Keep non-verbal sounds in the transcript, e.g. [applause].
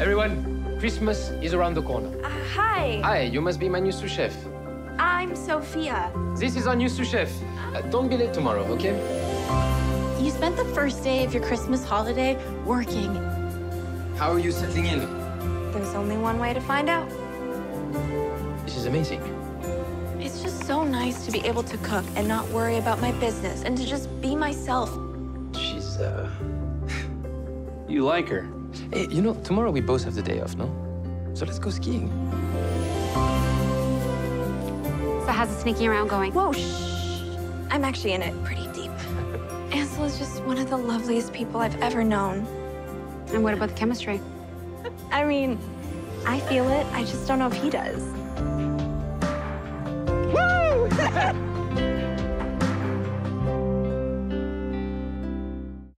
Everyone, Christmas is around the corner. Uh, hi, Hi, you must be my new sous chef. I'm Sophia. This is our new sous chef. Uh, don't be late tomorrow, okay? You spent the first day of your Christmas holiday working. How are you settling in? There's only one way to find out. This is amazing. It's just so nice to be able to cook and not worry about my business and to just be myself. She's, uh... You like her? Hey, you know, tomorrow we both have the day off, no? So let's go skiing. So how's the sneaking around going? Whoa, shh. I'm actually in it pretty deep. [laughs] Ansel is just one of the loveliest people I've ever known. And what about the chemistry? [laughs] I mean, I feel it. I just don't know if he does.